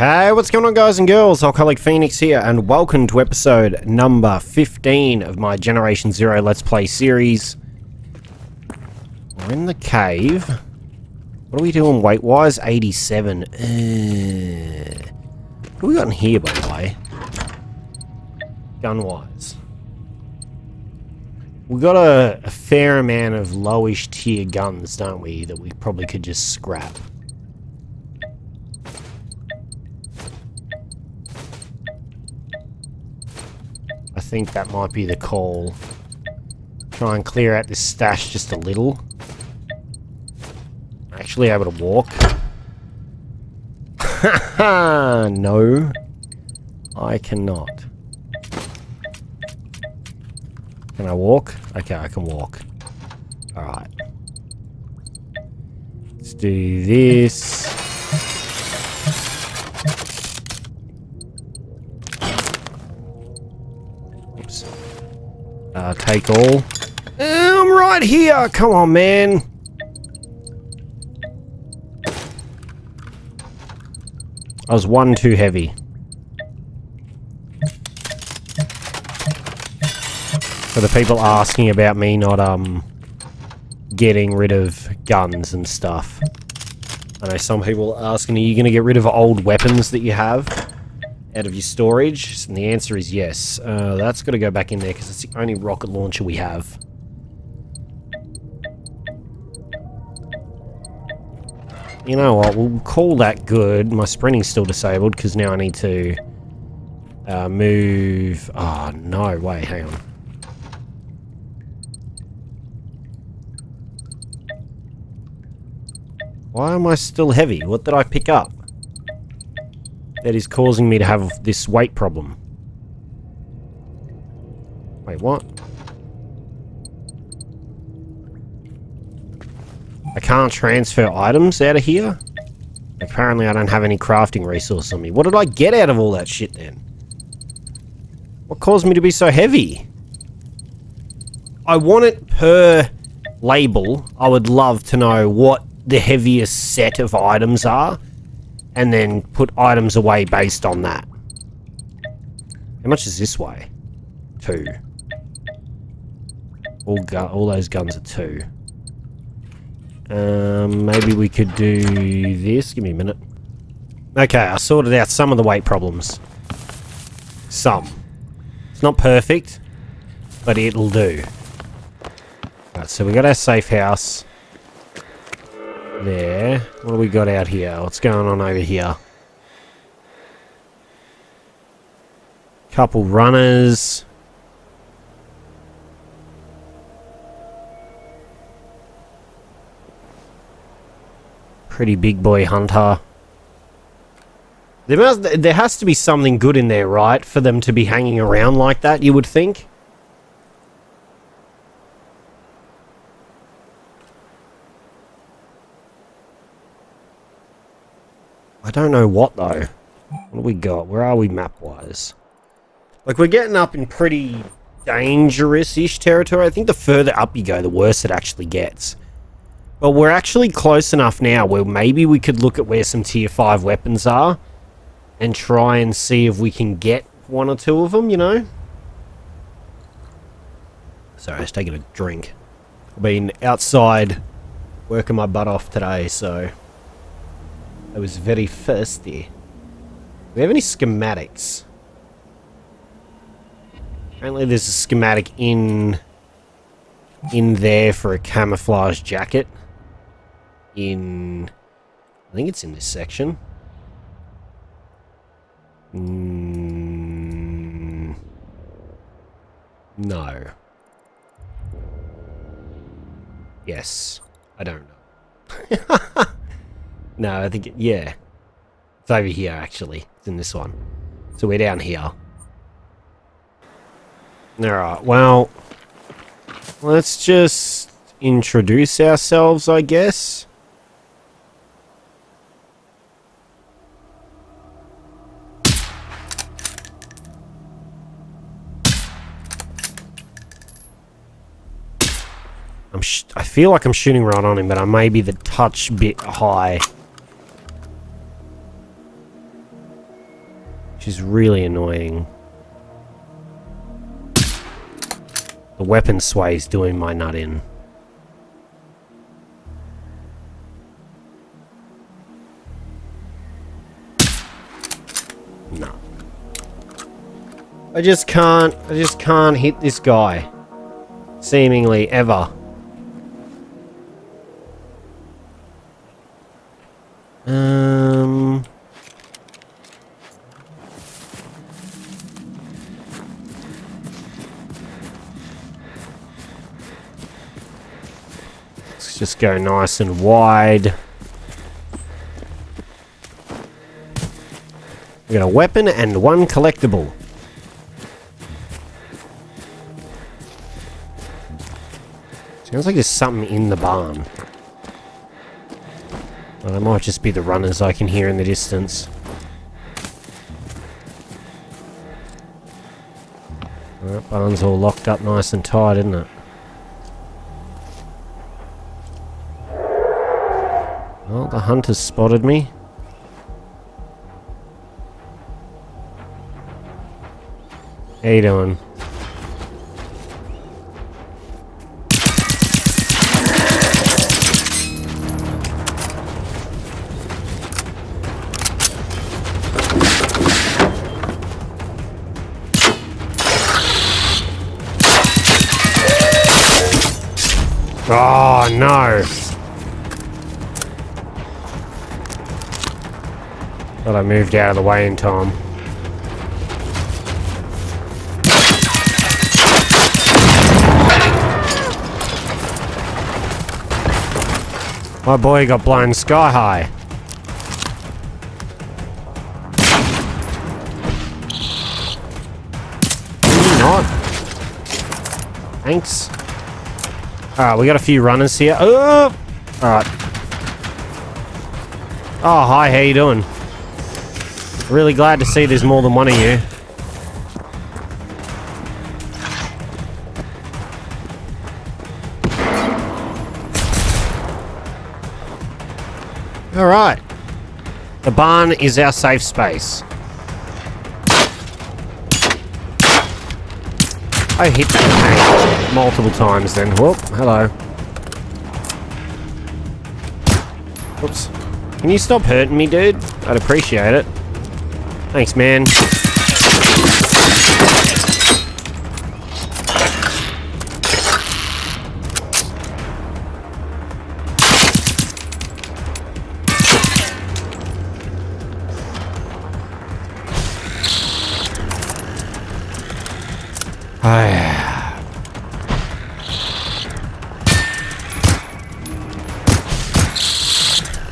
Hey, what's going on guys and girls? Alcoholic Phoenix here and welcome to episode number 15 of my Generation Zero Let's Play series. We're in the cave. What are we doing weight-wise? 87. Uh, what we got in here, by the way? Gun-wise. We got a, a fair amount of lowish tier guns, don't we, that we probably could just scrap. Think that might be the call. Try and clear out this stash just a little. Actually able to walk. no. I cannot. Can I walk? Okay, I can walk. Alright. Let's do this. Uh, take all. I'm right here! Come on, man! I was one too heavy. For the people asking about me not, um, getting rid of guns and stuff. I know some people are asking, are you going to get rid of old weapons that you have out of your storage? And the answer is yes. Uh, that's got to go back in there because it's the only rocket launcher we have. You know what, we'll call that good. My sprinting's still disabled because now I need to uh, move... Oh, no, wait, hang on. Why am I still heavy? What did I pick up? That is causing me to have this weight problem. Wait, what? I can't transfer items out of here? Apparently I don't have any crafting resource on me. What did I get out of all that shit then? What caused me to be so heavy? I want it per label. I would love to know what the heaviest set of items are. And then put items away based on that. How much is this way? Two. All, all those guns are two. Um, maybe we could do this. Give me a minute. Okay, I sorted out some of the weight problems. Some. It's not perfect, but it'll do. Right, so we got our safe house. There. What do we got out here? What's going on over here? Couple runners. Pretty big boy hunter. There must, there has to be something good in there, right? For them to be hanging around like that, you would think? I don't know what, though. What do we got? Where are we map-wise? Like, we're getting up in pretty dangerous-ish territory. I think the further up you go, the worse it actually gets. But we're actually close enough now where maybe we could look at where some tier 5 weapons are and try and see if we can get one or two of them, you know? Sorry, I was taking a drink. I've been outside working my butt off today, so I was very thirsty. Do we have any schematics? Apparently there's a schematic in in there for a camouflage jacket. In I think it's in this section. Mm, no. Yes. I don't know. no, I think, yeah. It's over here, actually. It's in this one. So we're down here. Alright, well... Let's just introduce ourselves, I guess. I'm I feel like I'm shooting right on him, but I may be the touch bit high. Is really annoying. The weapon sway is doing my nut in. No. I just can't, I just can't hit this guy. Seemingly ever. Go nice and wide. We got a weapon and one collectible. Sounds like there's something in the barn. Well, it might just be the runners I can hear in the distance. That barn's all locked up nice and tight, isn't it? The hunter's spotted me. How you doing? Oh, ah, no. Thought I moved out of the way in time. My boy got blown sky high. Thanks. Alright, we got a few runners here. Oh! Alright. Oh, hi, how you doing? Really glad to see there's more than one of you. Alright. The barn is our safe space. I hit that tank multiple times then. Whoop, hello. Whoops. Can you stop hurting me, dude? I'd appreciate it. Thanks, man.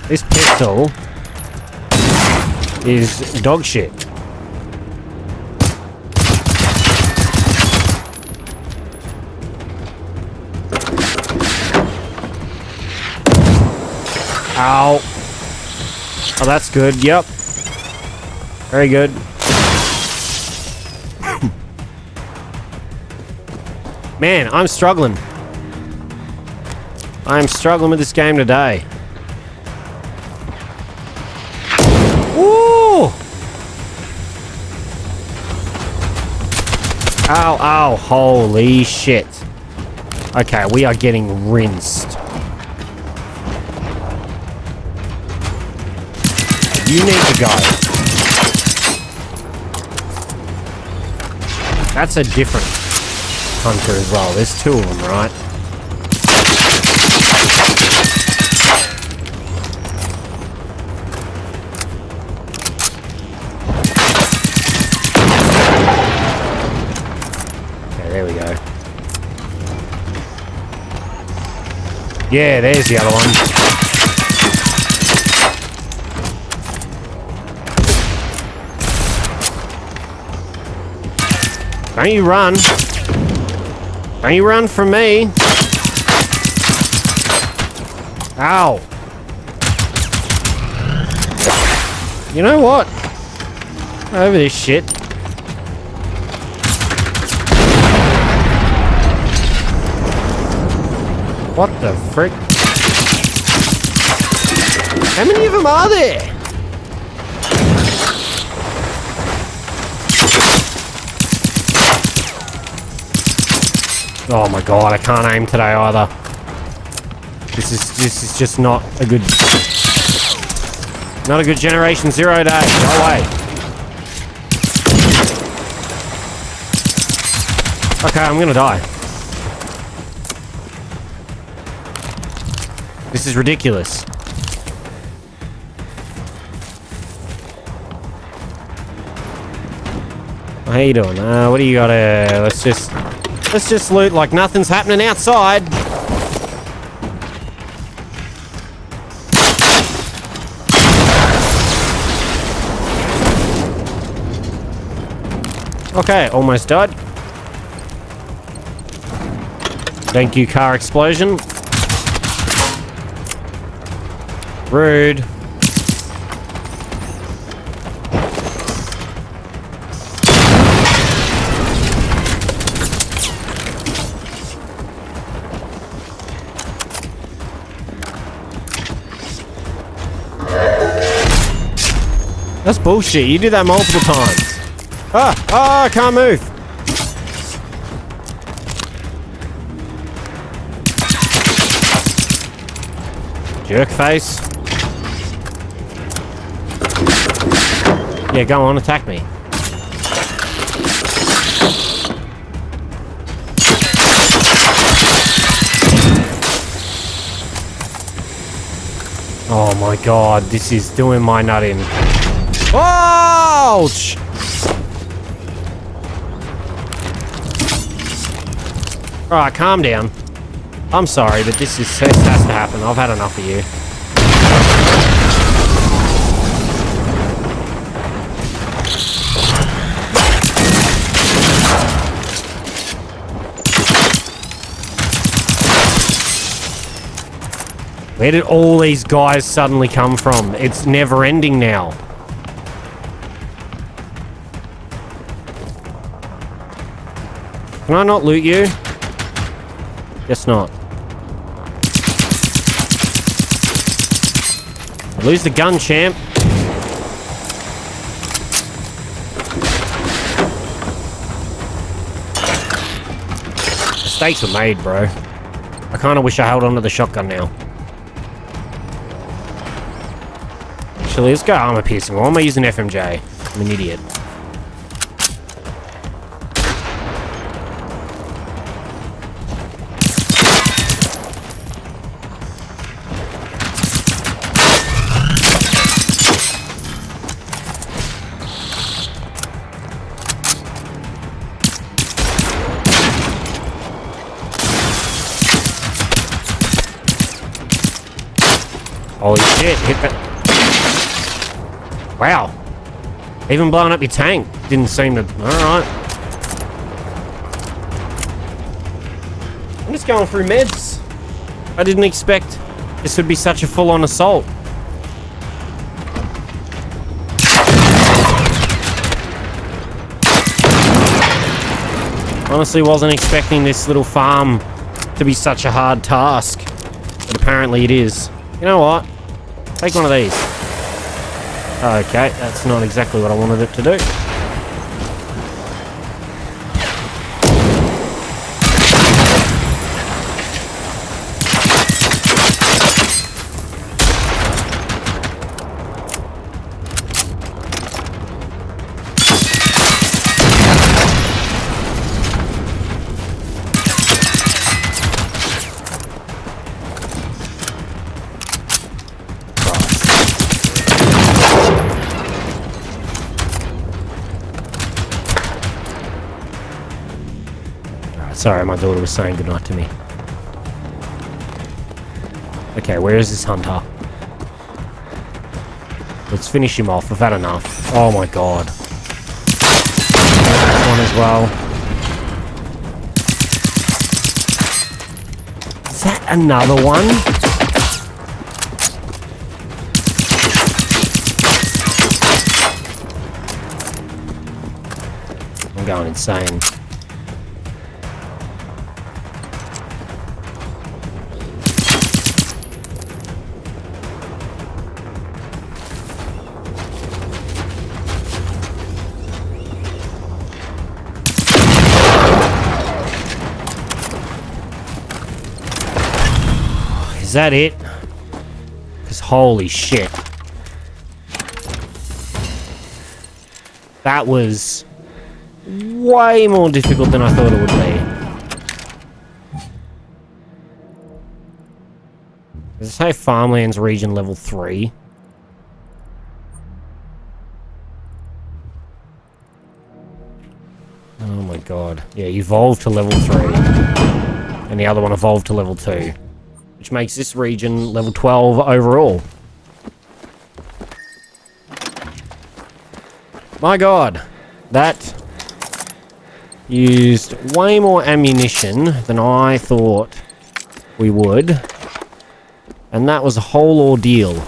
This pistol is dog shit. Ow. Oh, that's good. Yep. Very good. Man, I'm struggling. I'm struggling with this game today. Ow, ow, holy shit. Okay, we are getting rinsed. You need to go. That's a different hunter as well. There's two of them, right? Yeah, there's the other one. Don't you run. Don't you run from me. Ow. You know what? Over this shit. What the frick? How many of them are there? Oh my god, I can't aim today either. This is this is just not a good not a good generation zero day. No way. Okay, I'm gonna die. This is ridiculous. How you doing? Uh, what do you got? Uh, let's just let's just loot like nothing's happening outside. Okay, almost died. Thank you, car explosion. Rude. That's bullshit. You do that multiple times. Ah! Ah! I can't move. Jerk face. Yeah, go on, attack me. Oh my god, this is doing my nut in. Ouch! Alright, calm down. I'm sorry, but this is this has to happen. I've had enough of you. Where did all these guys suddenly come from? It's never ending now. Can I not loot you? Guess not. I lose the gun, champ. Mistakes were made, bro. I kind of wish I held onto the shotgun now. Actually, let's go armor piercing. Why am I using FMJ? I'm an idiot. Even blowing up your tank didn't seem to... Alright. I'm just going through meds. I didn't expect this would be such a full-on assault. Honestly wasn't expecting this little farm to be such a hard task. But apparently it is. You know what? Take one of these. Okay, that's not exactly what I wanted it to do. Sorry, my daughter was saying goodnight to me. Okay, where is this hunter? Let's finish him off. I've had enough. Oh my god. One as well. Is that another one? I'm going insane. That it? Because holy shit. That was way more difficult than I thought it would be. Does it say Farmlands Region Level 3? Oh my god. Yeah, evolved to level 3. And the other one evolved to level 2. Which makes this region level 12 overall. My god. That used way more ammunition than I thought we would. And that was a whole ordeal.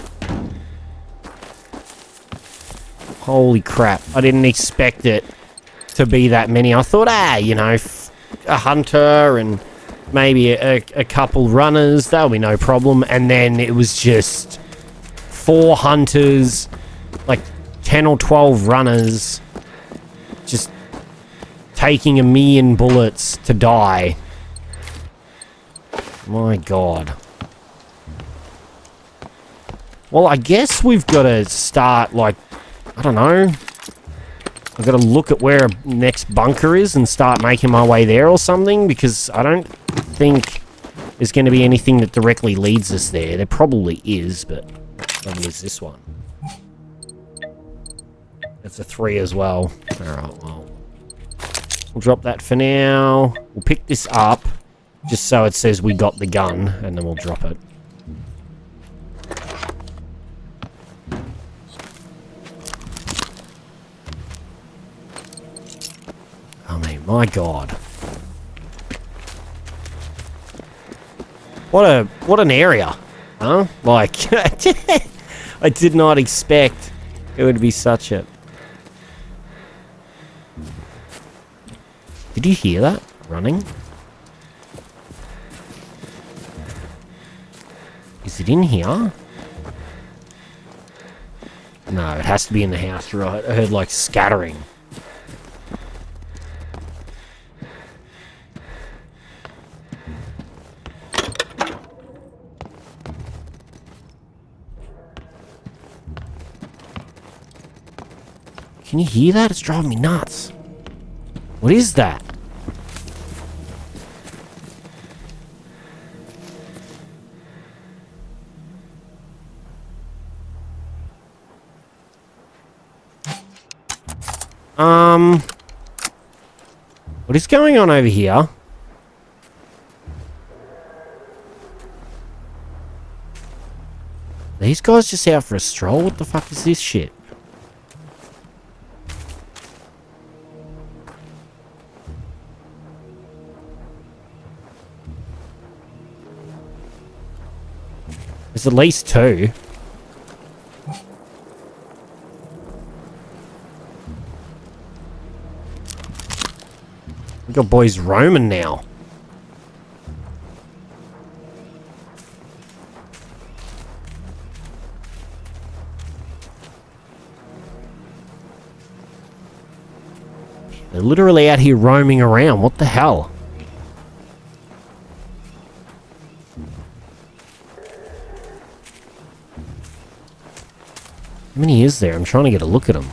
Holy crap. I didn't expect it to be that many. I thought, ah, you know, a hunter and maybe a, a couple runners, that'll be no problem. And then it was just four hunters, like 10 or 12 runners, just taking a million bullets to die. My god. Well, I guess we've got to start, like, I don't know. I've got to look at where next bunker is and start making my way there or something, because I don't think there's going to be anything that directly leads us there. There probably is, but level is this one? That's a three as well. Alright, well. We'll drop that for now. We'll pick this up, just so it says we got the gun, and then we'll drop it. Oh, I mean, my god. What a, what an area, huh? Like, I did not expect it would be such a Did you hear that? Running? Is it in here? No, it has to be in the house, right? I heard like scattering. Can you hear that? It's driving me nuts. What is that? Um... What is going on over here? These guys just out for a stroll? What the fuck is this shit? At least two. We got boys roaming now. They're literally out here roaming around. What the hell? Many is there? I'm trying to get a look at them.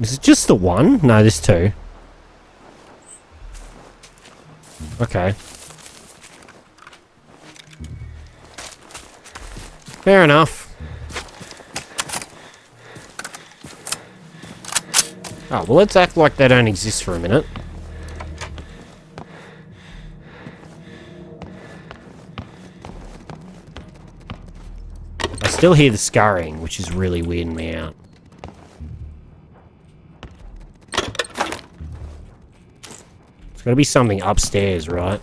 Is it just the one? No, there's two. Okay. Fair enough. Oh, well let's act like they don't exist for a minute. Still hear the scurrying, which is really weirding me out. It's gotta be something upstairs, right?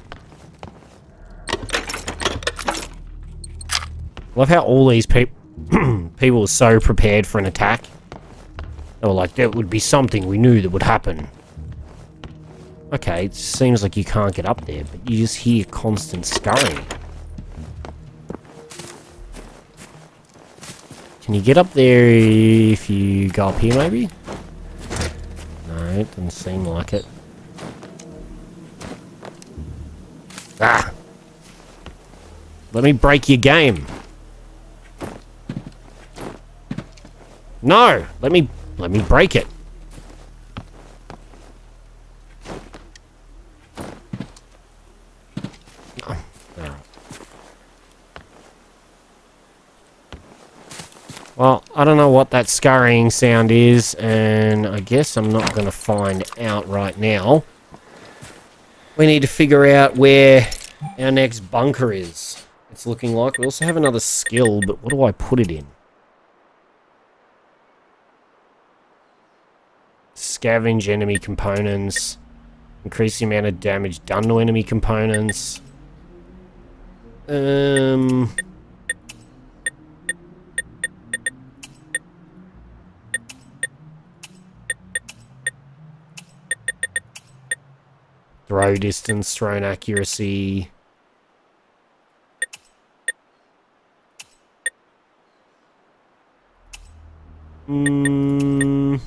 Love how all these people people are so prepared for an attack. They were like, there would be something we knew that would happen. Okay, it seems like you can't get up there, but you just hear constant scurrying. Can you get up there if you go up here, maybe? No, It doesn't seem like it. Ah! Let me break your game. No! Let me... Let me break it. Well, I don't know what that scurrying sound is, and I guess I'm not going to find out right now. We need to figure out where our next bunker is. It's looking like. We also have another skill, but what do I put it in? Scavenge enemy components. Increase the amount of damage done to enemy components. Um... Throw distance, thrown accuracy. Mm.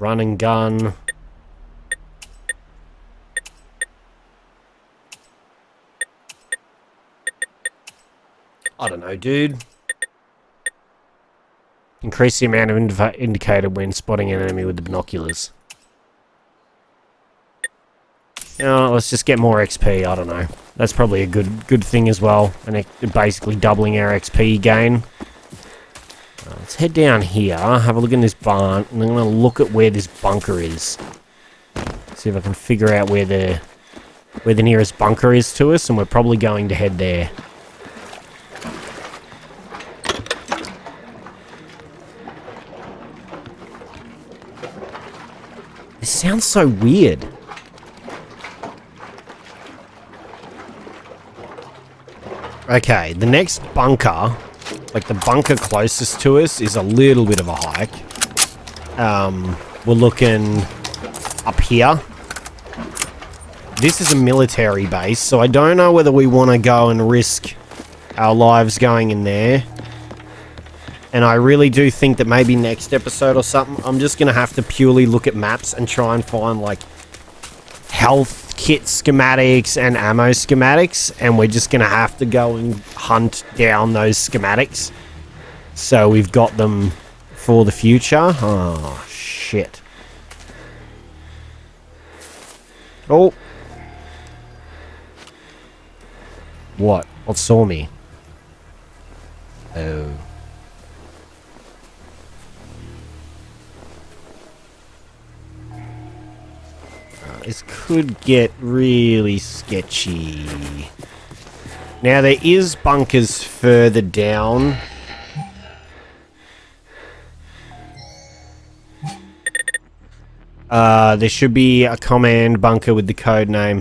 Run and gun. I don't know, dude. Increase the amount of indicator when spotting an enemy with the binoculars. Know, let's just get more XP, I don't know. That's probably a good good thing as well. And basically doubling our XP gain. Uh, let's head down here, have a look in this barn, and I'm going to look at where this bunker is. See if I can figure out where the where the nearest bunker is to us, and we're probably going to head there. This sounds so weird. Okay, the next bunker, like the bunker closest to us, is a little bit of a hike. Um, we're looking up here. This is a military base, so I don't know whether we want to go and risk our lives going in there. And I really do think that maybe next episode or something, I'm just going to have to purely look at maps and try and find, like, health kit schematics and ammo schematics, and we're just going to have to go and hunt down those schematics. So we've got them for the future. Oh, shit. Oh. What? What saw me? Oh. This could get really sketchy. Now, there is bunkers further down. Uh, there should be a command bunker with the code name.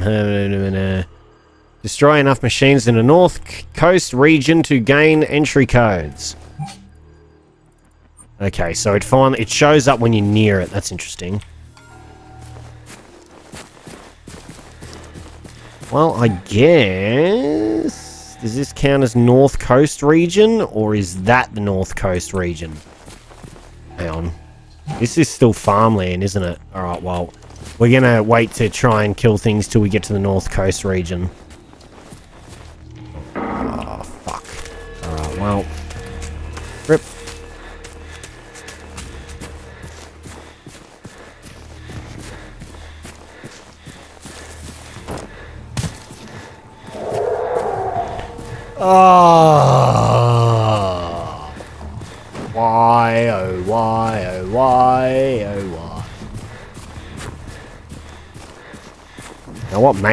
Destroy enough machines in the north coast region to gain entry codes. Okay, so it finally it shows up when you're near it. That's interesting. Well, I guess... Does this count as North Coast region? Or is that the North Coast region? Hang on. This is still farmland, isn't it? Alright, well... We're gonna wait to try and kill things till we get to the North Coast region.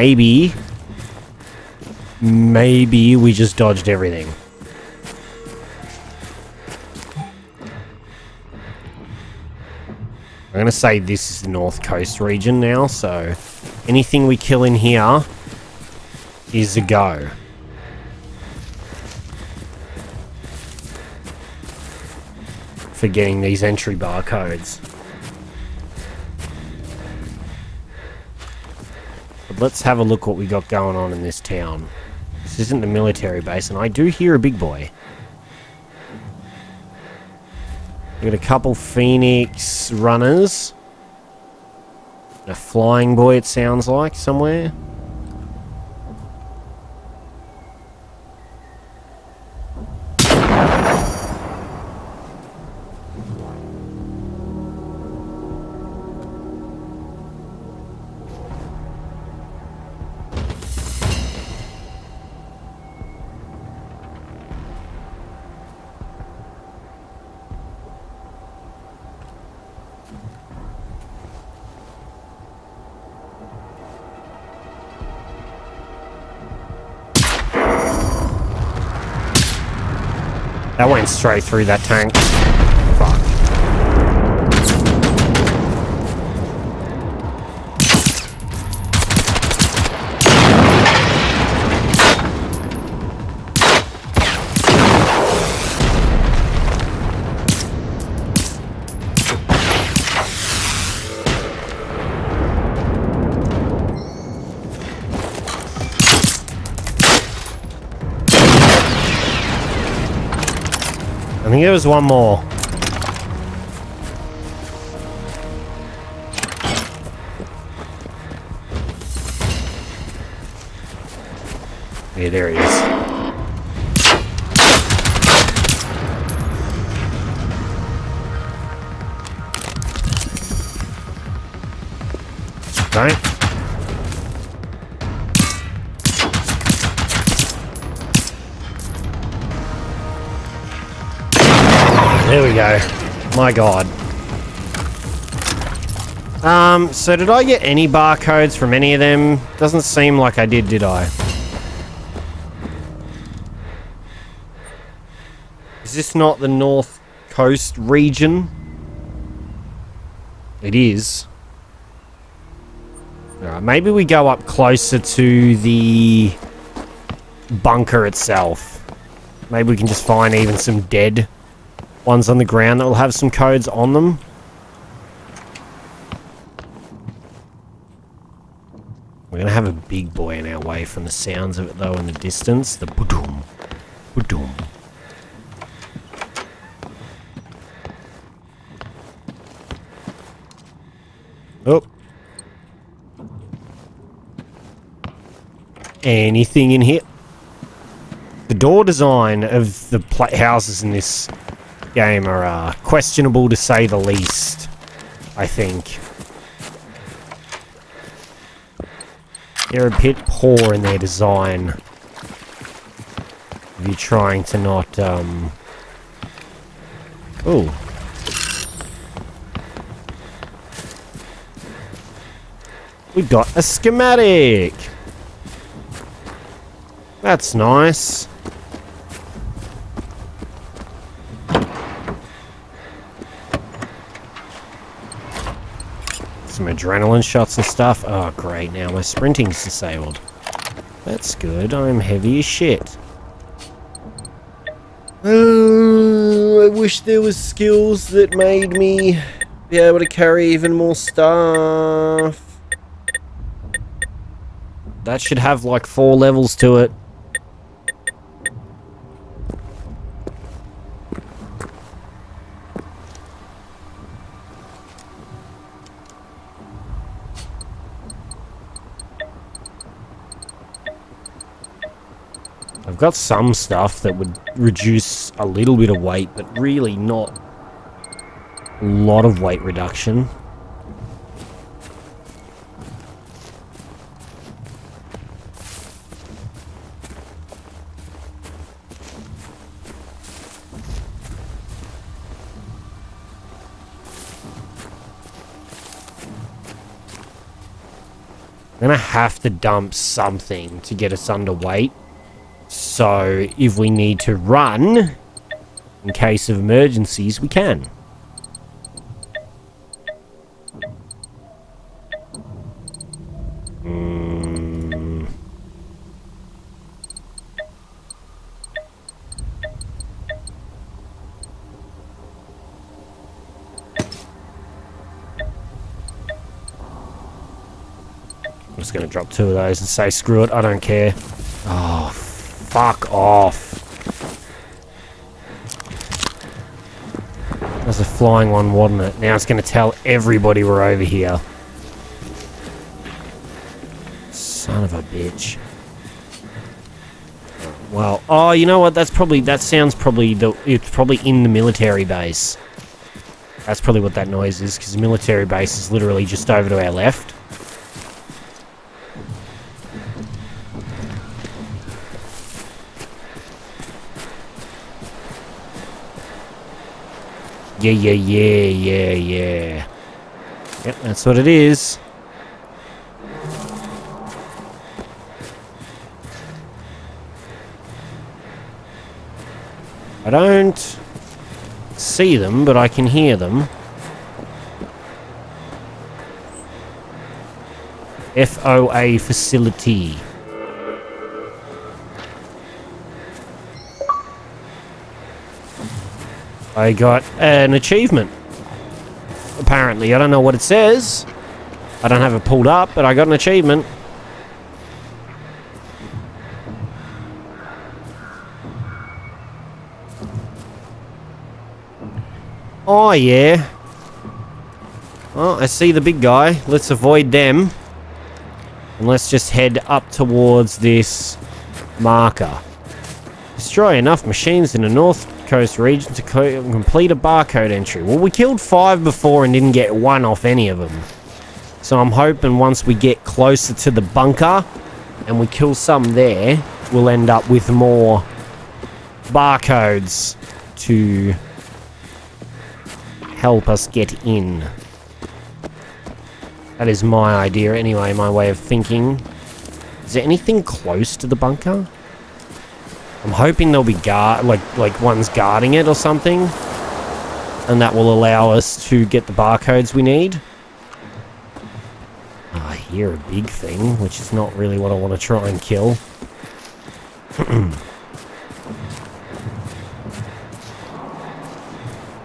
Maybe... Maybe we just dodged everything. I'm going to say this is the North Coast region now, so anything we kill in here is a go. for getting these entry barcodes. Let's have a look what we got going on in this town. This isn't the military base, and I do hear a big boy. We got a couple FNIX runners. A flying boy, it sounds like, somewhere. Straight through that tank. Was one more. Yeah, there he is. Right? Go. My god. Um, so did I get any barcodes from any of them? Doesn't seem like I did, did I? Is this not the North Coast region? It is. Alright, maybe we go up closer to the bunker itself. Maybe we can just find even some dead ones on the ground that will have some codes on them. We're going to have a big boy in our way from the sounds of it though in the distance. The boom, boom. Oh. Anything in here? The door design of the houses in this game are uh, questionable to say the least, I think. They're a bit poor in their design. If you're trying to not, um... Oh. We got a schematic! That's nice. Some adrenaline shots and stuff. Oh, great. Now my sprinting's disabled. That's good. I'm heavy as shit. Oh, I wish there was skills that made me be able to carry even more stuff. That should have like four levels to it. Got some stuff that would reduce a little bit of weight, but really not a lot of weight reduction. I'm gonna have to dump something to get us underweight. So if we need to run, in case of emergencies, we can. Mm. I'm just going to drop two of those and say screw it, I don't care. Fuck off. was a flying one, wasn't it? Now it's going to tell everybody we're over here. Son of a bitch. Well, oh, you know what? That's probably, that sounds probably, the, it's probably in the military base. That's probably what that noise is, because the military base is literally just over to our left. Yeah, yeah, yeah, yeah, yeah. Yep, that's what it is. I don't see them, but I can hear them. FOA facility. I got an achievement. Apparently, I don't know what it says. I don't have it pulled up, but I got an achievement. Oh, yeah. Oh, I see the big guy. Let's avoid them. And let's just head up towards this marker. Destroy enough machines in the north coast region to co complete a barcode entry. Well, we killed five before and didn't get one off any of them. So I'm hoping once we get closer to the bunker and we kill some there, we'll end up with more barcodes to help us get in. That is my idea anyway, my way of thinking. Is there anything close to the bunker? I'm hoping there'll be guard, like, like ones guarding it or something. And that will allow us to get the barcodes we need. Oh, I hear a big thing, which is not really what I want to try and kill.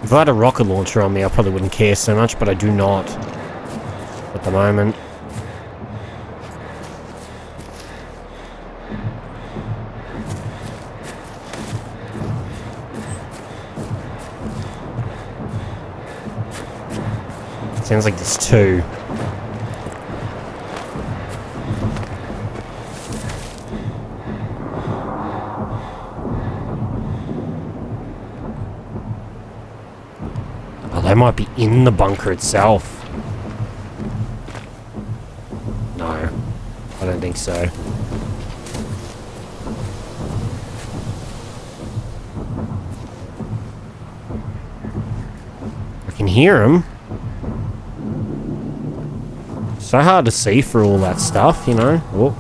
If I had a rocket launcher on me, I probably wouldn't care so much, but I do not at the moment. Sounds like there's two. Oh, they might be in the bunker itself. No, I don't think so. I can hear them. So hard to see through all that stuff, you know. Whoa.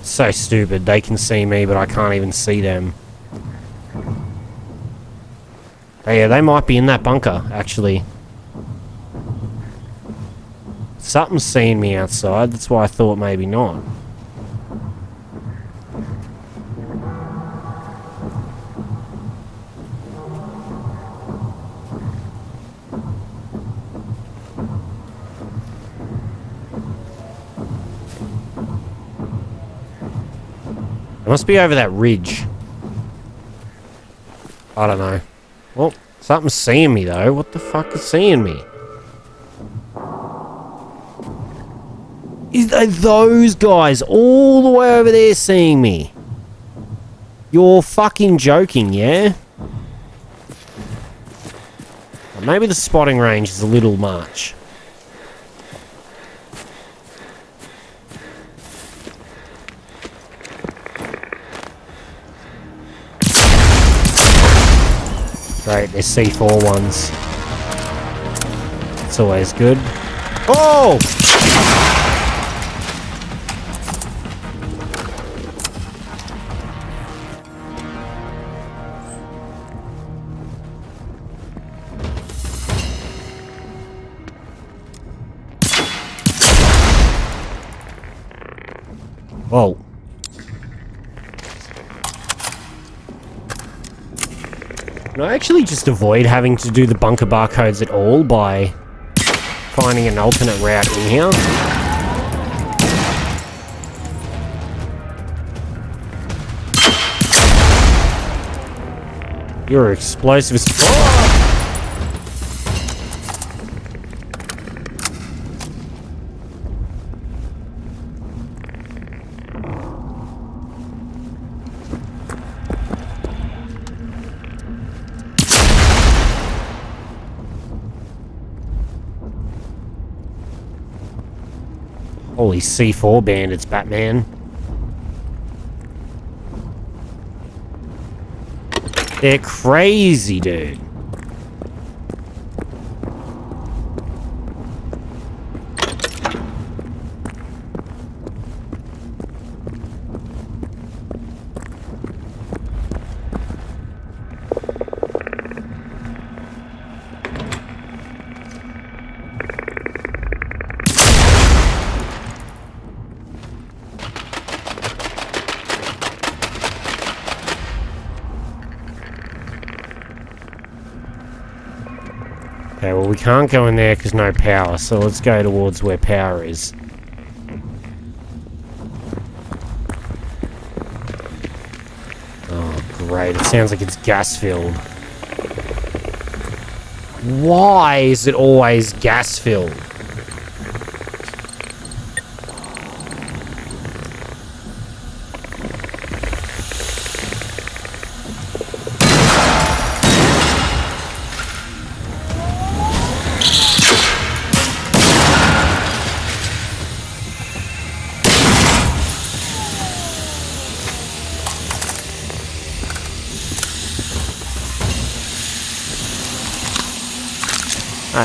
So stupid. They can see me, but I can't even see them. Oh, yeah, they might be in that bunker, actually. Something's seen me outside, that's why I thought maybe not. Must be over that ridge. I don't know. Well, something's seeing me though. What the fuck is seeing me? Is those guys all the way over there seeing me? You're fucking joking, yeah? Maybe the spotting range is a little much. Right, there's C4 ones. It's always good. Oh! Just avoid having to do the bunker barcodes at all by finding an alternate route in here? You're explosive as fuck. C4 bandits, Batman. They're crazy, dude. Can't go in there because no power, so let's go towards where power is. Oh, great. It sounds like it's gas-filled. Why is it always gas-filled?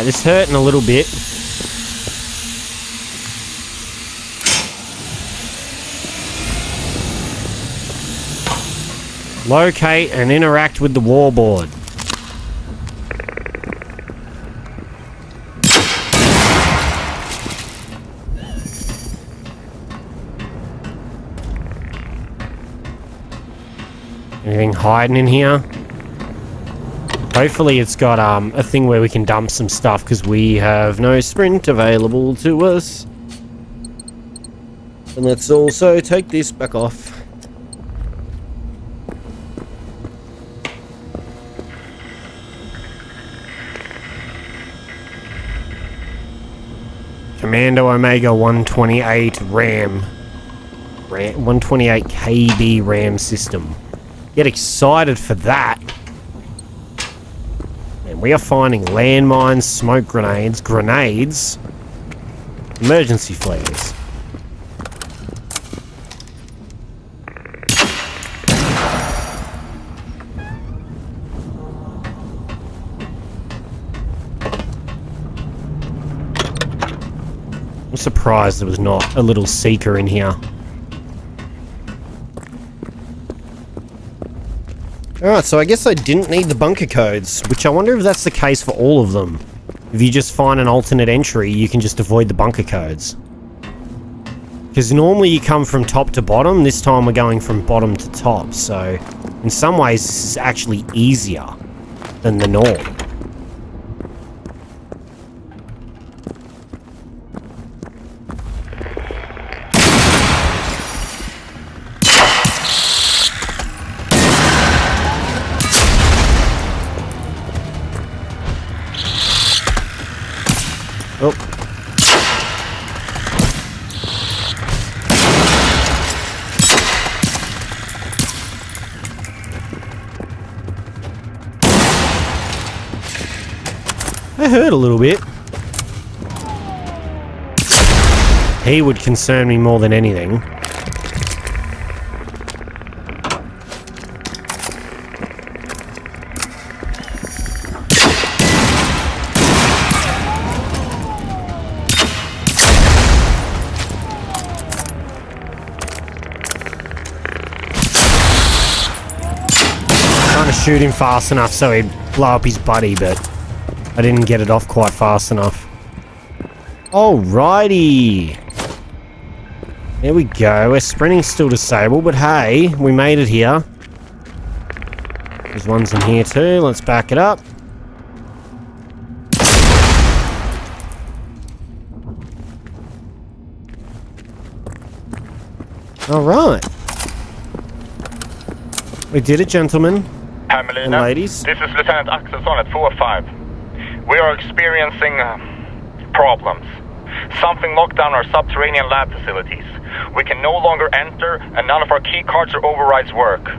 Alright, this hurting a little bit. Locate and interact with the warboard. Anything hiding in here? Hopefully it's got um, a thing where we can dump some stuff because we have no sprint available to us. And let's also take this back off. Commando Omega 128 RAM. RAM 128 KB RAM system. Get excited for that. And we are finding landmines, smoke grenades, grenades, emergency flares. I'm surprised there was not a little seeker in here. Alright, so I guess I didn't need the bunker codes, which I wonder if that's the case for all of them. If you just find an alternate entry, you can just avoid the bunker codes. Because normally you come from top to bottom, this time we're going from bottom to top, so in some ways this is actually easier than the norm. Little bit. He would concern me more than anything. Shoot him fast enough so he'd blow up his buddy, but I didn't get it off quite fast enough. Alrighty. There we go. We're sprinting still disabled, but hey, we made it here. There's ones in here too. Let's back it up. Alright. We did it, gentlemen. Hermelinen, And ladies. this is Lieutenant Axelsson at 4-5. We are experiencing uh, problems. Something locked down our subterranean lab facilities. We can no longer enter, and none of our key cards or overrides work.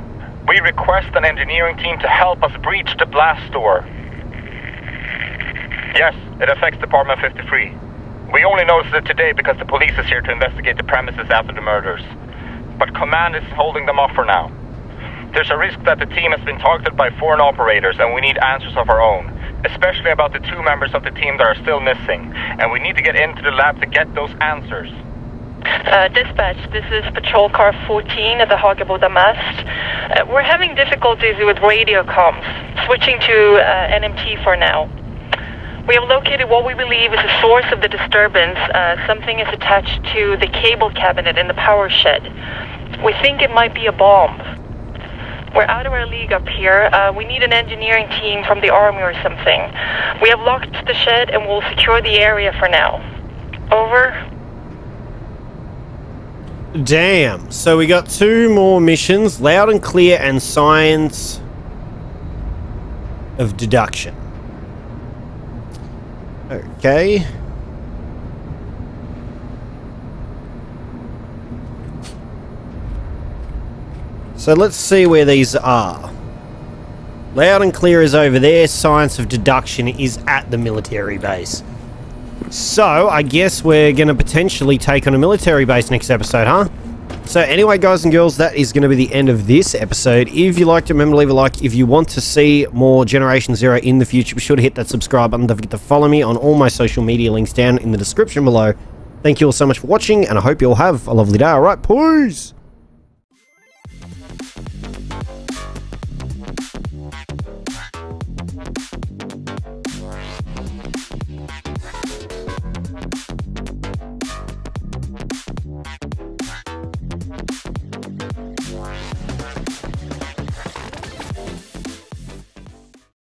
We request an engineering team to help us breach the blast door. Yes, it affects Department 53. We only noticed it today because the police is here to investigate the premises after the murders. But Command is holding them off for now. There's a risk that the team has been targeted by foreign operators and we need answers of our own. Especially about the two members of the team that are still missing. And we need to get into the lab to get those answers. Uh, dispatch, this is patrol car 14 at the Hageboda mast. Uh, we're having difficulties with radio comms. Switching to uh, NMT for now. We have located what we believe is the source of the disturbance. Uh, something is attached to the cable cabinet in the power shed. We think it might be a bomb. We're out of our league up here. Uh, we need an engineering team from the army or something. We have locked the shed and we'll secure the area for now. Over. Damn. So we got two more missions. Loud and clear and science of deduction. Okay. So let's see where these are. Loud and clear is over there. Science of deduction is at the military base. So, I guess we're going to potentially take on a military base next episode, huh? So anyway, guys and girls, that is going to be the end of this episode. If you liked it, remember to leave a like. If you want to see more Generation Zero in the future, be sure to hit that subscribe button. Don't forget to follow me on all my social media links down in the description below. Thank you all so much for watching, and I hope you all have a lovely day. Alright, peace!